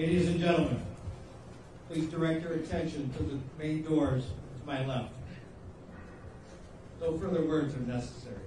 Ladies and gentlemen, please direct your attention to the main doors to my left. No further words are necessary.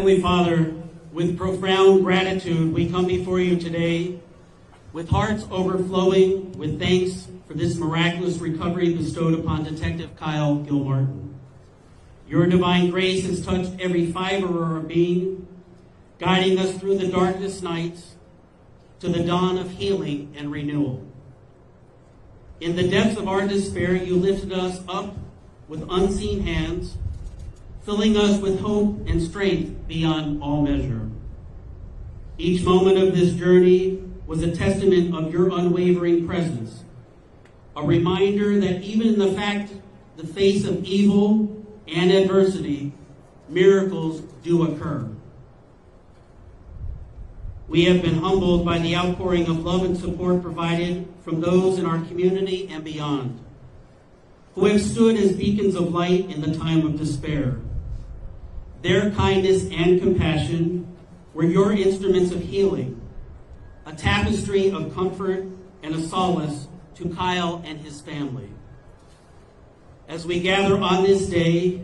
Heavenly Father, with profound gratitude, we come before you today with hearts overflowing with thanks for this miraculous recovery bestowed upon Detective Kyle Gilmartin. Your divine grace has touched every fiber of our being, guiding us through the darkest nights to the dawn of healing and renewal. In the depths of our despair, you lifted us up with unseen hands, filling us with hope and strength beyond all measure. Each moment of this journey was a testament of your unwavering presence, a reminder that even in the fact, the face of evil and adversity, miracles do occur. We have been humbled by the outpouring of love and support provided from those in our community and beyond, who have stood as beacons of light in the time of despair. Their kindness and compassion were your instruments of healing, a tapestry of comfort and a solace to Kyle and his family. As we gather on this day,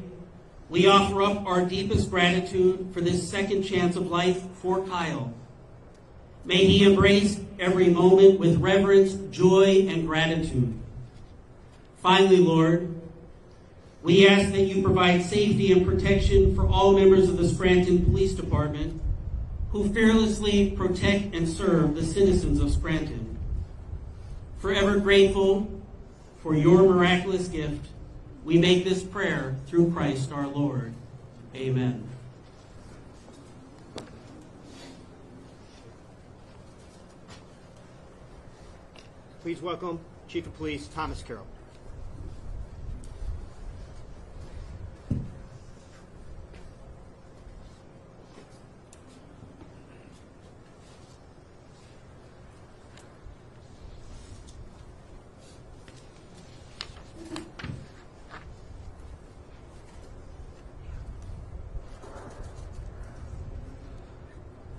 we offer up our deepest gratitude for this second chance of life for Kyle. May he embrace every moment with reverence, joy, and gratitude. Finally, Lord, we ask that you provide safety and protection for all members of the Scranton Police Department who fearlessly protect and serve the citizens of Scranton. Forever grateful for your miraculous gift, we make this prayer through Christ our Lord. Amen. Please welcome Chief of Police Thomas Carroll.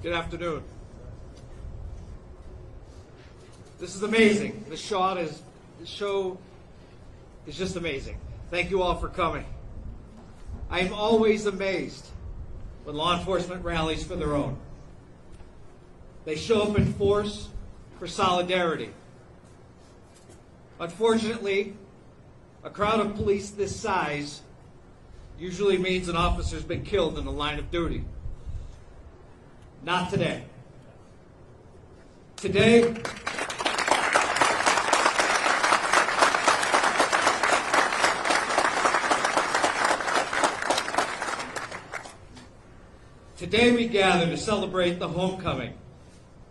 Good afternoon. This is amazing. The shot is this show is just amazing. Thank you all for coming. I am always amazed when law enforcement rallies for their own. They show up in force for solidarity. Unfortunately, a crowd of police this size usually means an officer's been killed in the line of duty. Not today. Today, today we gather to celebrate the homecoming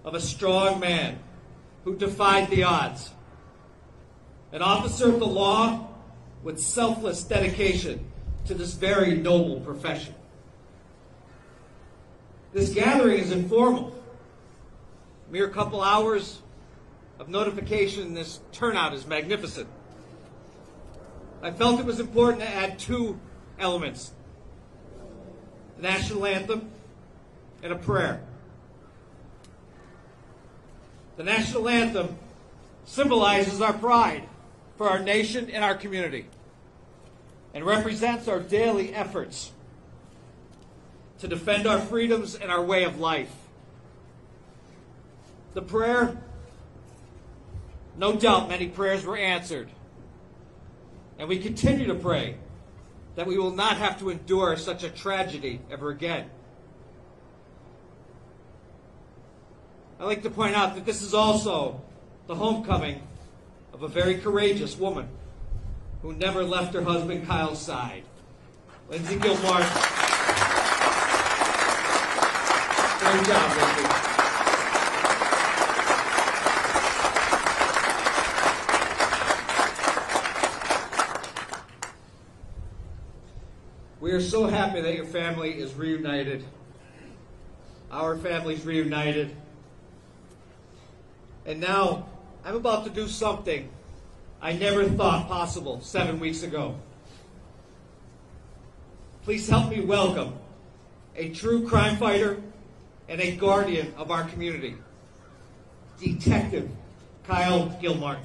of a strong man who defied the odds. An officer of the law with selfless dedication to this very noble profession. This gathering is informal. A Mere couple hours of notification, this turnout is magnificent. I felt it was important to add two elements the national anthem and a prayer. The national anthem symbolizes our pride for our nation and our community and represents our daily efforts to defend our freedoms and our way of life. The prayer, no doubt many prayers were answered. And we continue to pray that we will not have to endure such a tragedy ever again. I'd like to point out that this is also the homecoming of a very courageous woman who never left her husband Kyle's side. Lindsay Gilmartin. We are so happy that your family is reunited. Our family's reunited. And now I'm about to do something I never thought possible seven weeks ago. Please help me welcome a true crime fighter and a guardian of our community, Detective Kyle Gilmartin.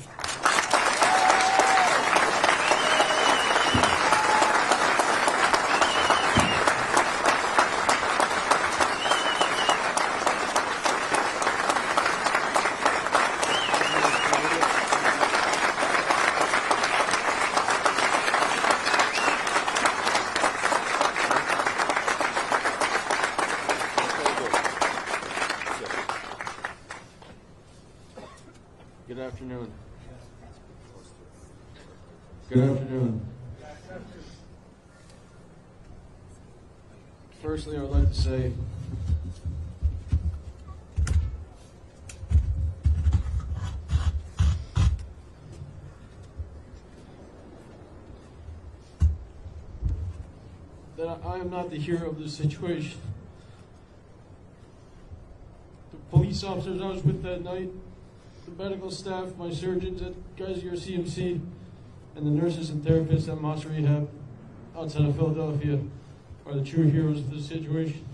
Good afternoon. Good afternoon. That I am not the hero of this situation. The police officers I was with that night the medical staff, my surgeons at Geisinger CMC, and the nurses and therapists at Moss Rehab outside of Philadelphia are the true heroes of this situation.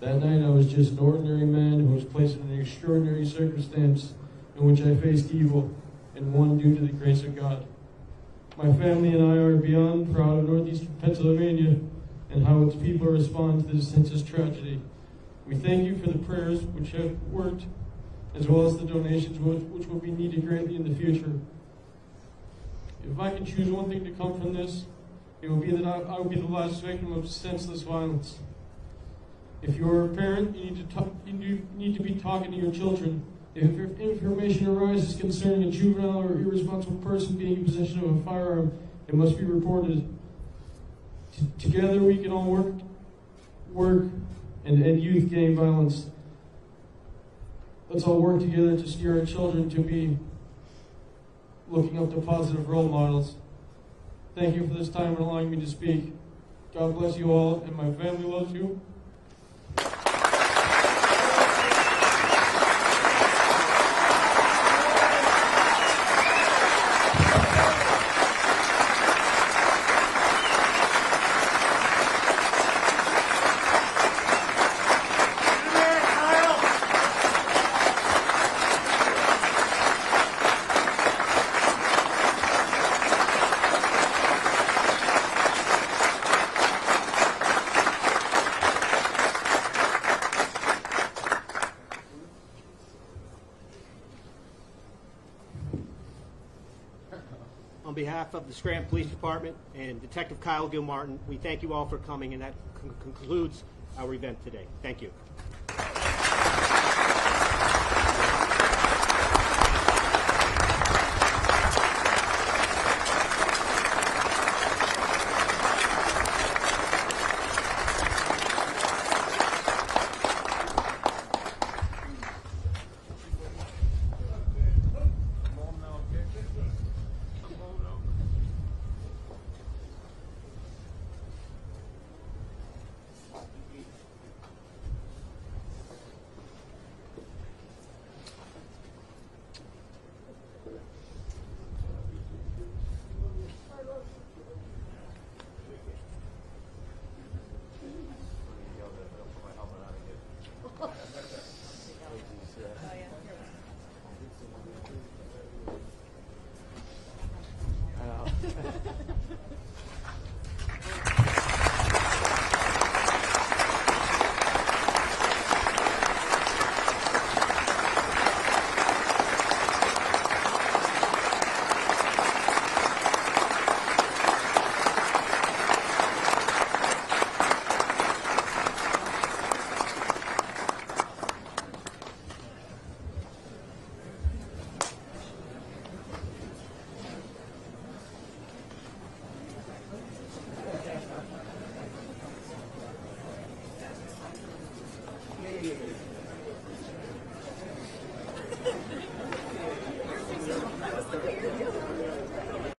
That night I was just an ordinary man who was placed in an extraordinary circumstance in which I faced evil, and won due to the grace of God. My family and I are beyond proud of northeastern Pennsylvania and how its people respond to this senseless tragedy. We thank you for the prayers which have worked, as well as the donations which, will be needed greatly in the future. If I could choose one thing to come from this, it would be that I, I would be the last victim of senseless violence. If you're a parent, you need to talk, you need to be talking to your children. If information arises concerning a juvenile or irresponsible person being in possession of a firearm, it must be reported. T- together, we can all work, work, and end youth gang violence. Let's all work together to steer our children to be looking up to positive role models. Thank you for this time and allowing me to speak. God bless you all, and my family loves you. On behalf of the Scranton Police Department and Detective Kyle Gilmartin, we thank you all for coming, and that con- concludes our event today. Thank you.